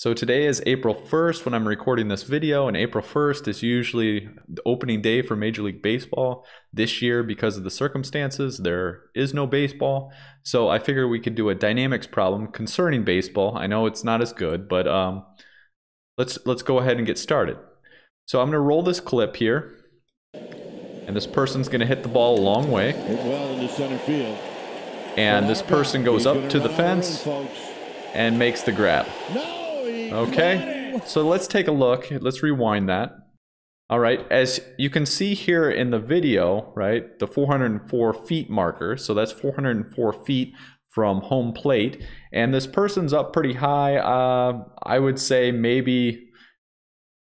So today is April 1st when I'm recording this video, and April 1st is usually the opening day for Major League Baseball. This year, because of the circumstances, there is no baseball. So I figure we could do a dynamics problem concerning baseball. I know it's not as good, but um, let's let's go ahead and get started. So I'm going to roll this clip here, and this person's going to hit the ball a long way. Well into center field. And this person goes up to the fence and makes the grab. No, Okay, so let's take a look. Let's rewind that. All right, as you can see here in the video, right, the 404 feet marker. So that's 404 feet from home plate. And this person's up pretty high. Uh, I would say maybe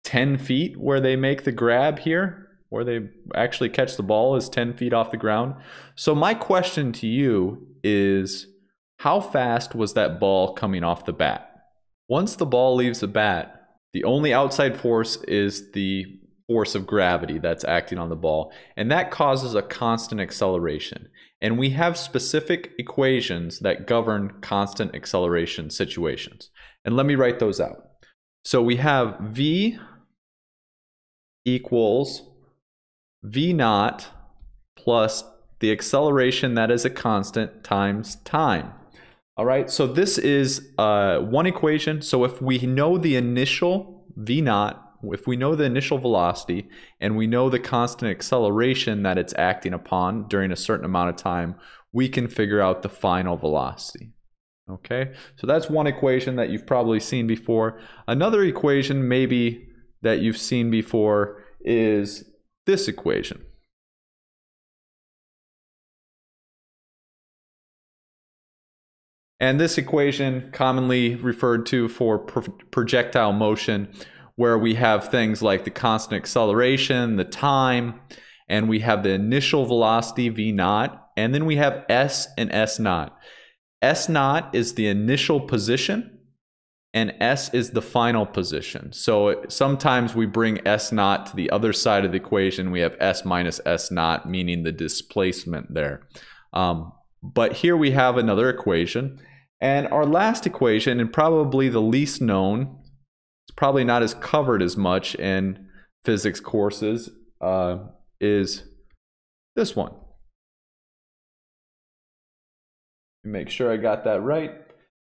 10 feet where they make the grab here, where they actually catch the ball is 10 feet off the ground. So my question to you is how fast was that ball coming off the bat? Once the ball leaves the bat, the only outside force is the force of gravity that's acting on the ball, and that causes a constant acceleration. And we have specific equations that govern constant acceleration situations. And let me write those out. So we have v equals v naught plus the acceleration that is a constant times time. All right, so this is uh, one equation. So if we know the initial v naught, if we know the initial velocity, and we know the constant acceleration that it's acting upon during a certain amount of time, we can figure out the final velocity. Okay, so that's one equation that you've probably seen before. Another equation, maybe that you've seen before, is this equation. And this equation, commonly referred to for projectile motion, where we have things like the constant acceleration, the time, and we have the initial velocity v naught, and then we have s and s naught. S naught is the initial position, and S is the final position. So sometimes we bring S naught to the other side of the equation. We have S minus S naught, meaning the displacement there. Um, but here we have another equation. And our last equation, and probably the least known, it's probably not as covered as much in physics courses, uh, is this one. Make sure I got that right.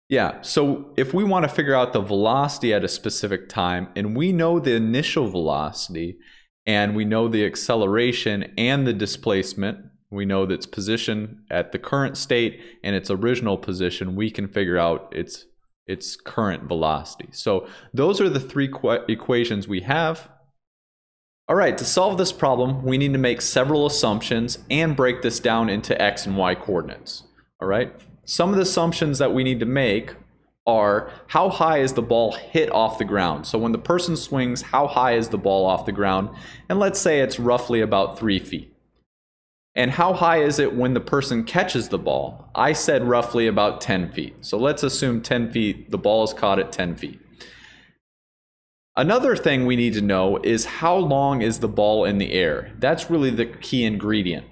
Yeah, so if we want to figure out the velocity at a specific time, and we know the initial velocity, and we know the acceleration and the displacement, we know that its position at the current state and its original position, we can figure out its its current velocity. So those are the three qu- equations we have. All right, to solve this problem, we need to make several assumptions and break this down into x and y coordinates. All right, some of the assumptions that we need to make are how high is the ball hit off the ground? So when the person swings, how high is the ball off the ground? And let's say it's roughly about three feet. And how high is it when the person catches the ball? I said roughly about 10 feet. So let's assume 10 feet, the ball is caught at 10 feet. Another thing we need to know is how long is the ball in the air? That's really the key ingredient.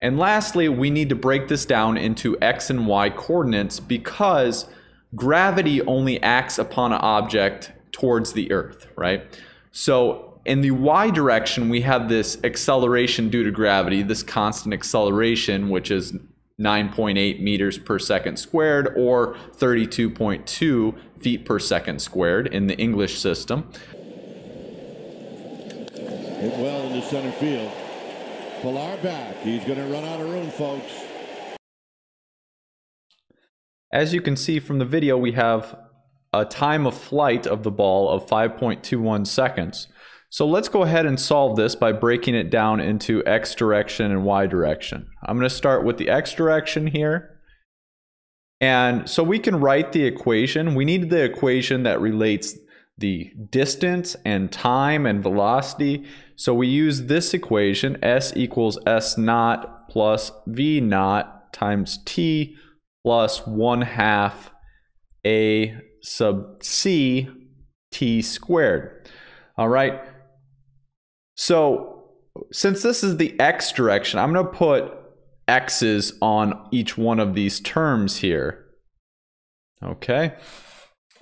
And lastly, we need to break this down into x and y coordinates because gravity only acts upon an object towards the earth, right? So in the y direction, we have this acceleration due to gravity, this constant acceleration, which is 9.8 meters per second squared or 32.2 feet per second squared in the English system. Hit well into center field. Pillar back. He's going to run out of room, folks. As you can see from the video, we have a time of flight of the ball of 5.21 seconds. So let's go ahead and solve this by breaking it down into x direction and y direction. I'm going to start with the x direction here. And so we can write the equation. We need the equation that relates the distance and time and velocity. So we use this equation, s equals s naught plus v naught times t plus 1 half a sub c t squared. All right. So since this is the x direction, I'm going to put x's on each one of these terms here. Okay.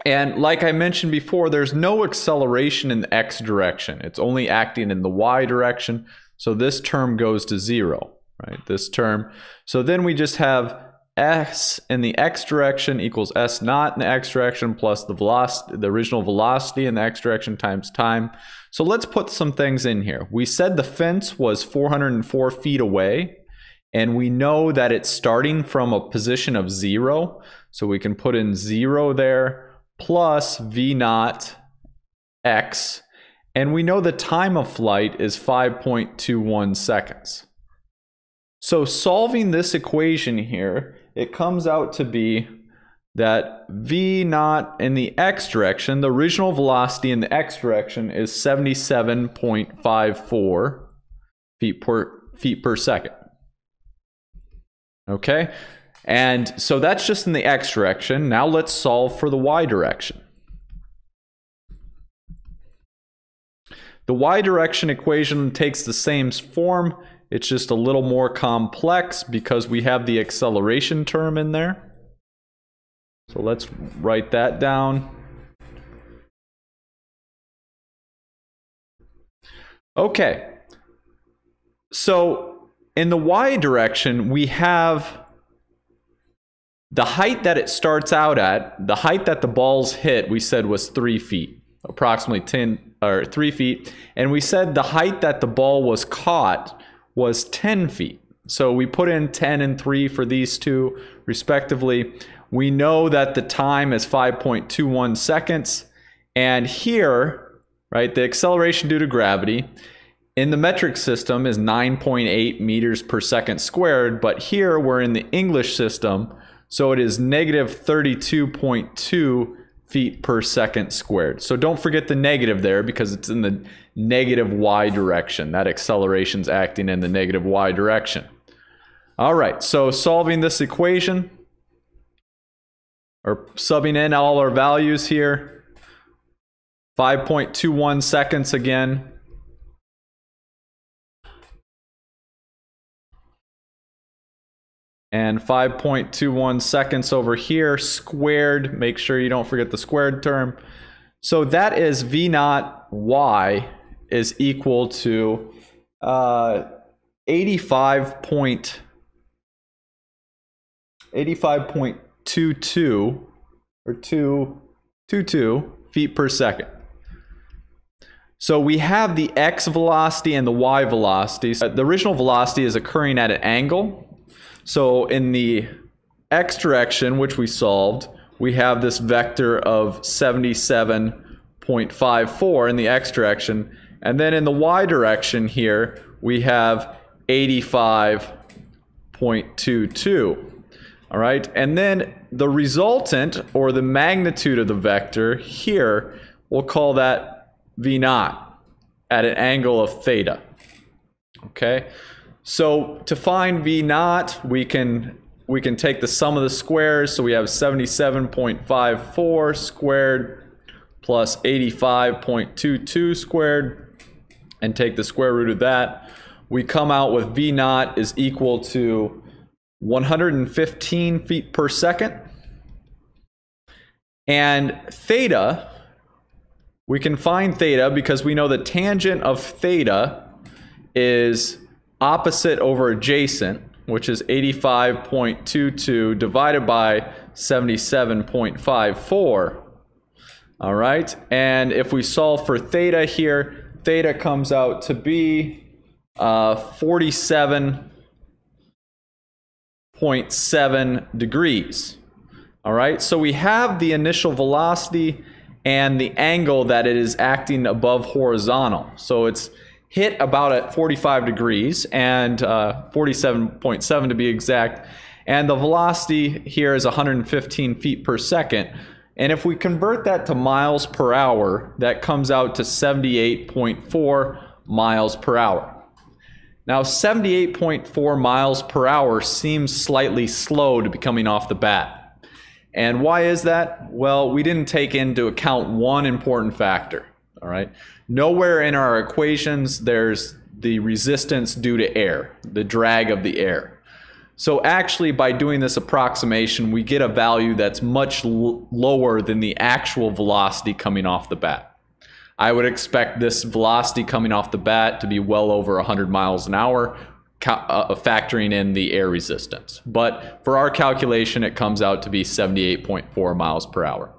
And like I mentioned before, there's no acceleration in the x direction. It's only acting in the y direction. So this term goes to zero, right? This term. So then we just have s in the x direction equals s naught in the x direction plus the velocity, the original velocity in the x direction times time. So let's put some things in here. We said the fence was 404 feet away, and we know that it's starting from a position of zero. So we can put in zero there plus v naught x, and we know the time of flight is 5.21 seconds. So solving this equation here, it comes out to be that v naught in the x direction, the original velocity in the x direction is 77.54 feet per feet per second. Okay? And so that's just in the x direction. Now let's solve for the y direction. The y direction equation takes the same form. It's just a little more complex because we have the acceleration term in there. So let's write that down. Okay. So in the y direction, we have the height that it starts out at, the height that the balls hit, we said was three feet, approximately 10 or three feet. And we said the height that the ball was caught was 10 feet. So we put in 10 and 3 for these two, respectively. We know that the time is 5.21 seconds. And here, right, the acceleration due to gravity in the metric system is 9.8 meters per second squared. But here we're in the English system, so it is negative 32.2 feet per second squared. So don't forget the negative there because it's in the negative y direction. That acceleration's acting in the negative y direction. All right, so solving this equation, or subbing in all our values here, 5.21 seconds again, and 5.21 seconds over here squared. Make sure you don't forget the squared term. So that is V naught Y is equal to uh, 85 point, 85.22 or 222 feet per second. So we have the x velocity and the y velocity. So The original velocity is occurring at an angle so in the x direction, which we solved, we have this vector of 77.54 in the x direction. And then in the y direction here, we have 85.22. All right, and then the resultant or the magnitude of the vector here, we'll call that v naught at an angle of theta. Okay, so to find V naught, we can we can take the sum of the squares. So we have 77.54 squared plus 85.22 squared and take the square root of that. We come out with V naught is equal to 115 feet per second. And theta, we can find theta because we know the tangent of theta is opposite over adjacent, which is 85.22 divided by 77.54. All right, and if we solve for theta here, theta comes out to be uh, 47.7 degrees. All right, so we have the initial velocity and the angle that it is acting above horizontal. So it's hit about at 45 degrees and uh, 47.7 to be exact. And the velocity here is 115 feet per second. And if we convert that to miles per hour, that comes out to 78.4 miles per hour. Now, 78.4 miles per hour seems slightly slow to be coming off the bat. And why is that? Well, we didn't take into account one important factor. All right. Nowhere in our equations there's the resistance due to air, the drag of the air. So actually, by doing this approximation, we get a value that's much lower than the actual velocity coming off the bat. I would expect this velocity coming off the bat to be well over 100 miles an hour, uh, factoring in the air resistance. But for our calculation, it comes out to be 78.4 miles per hour.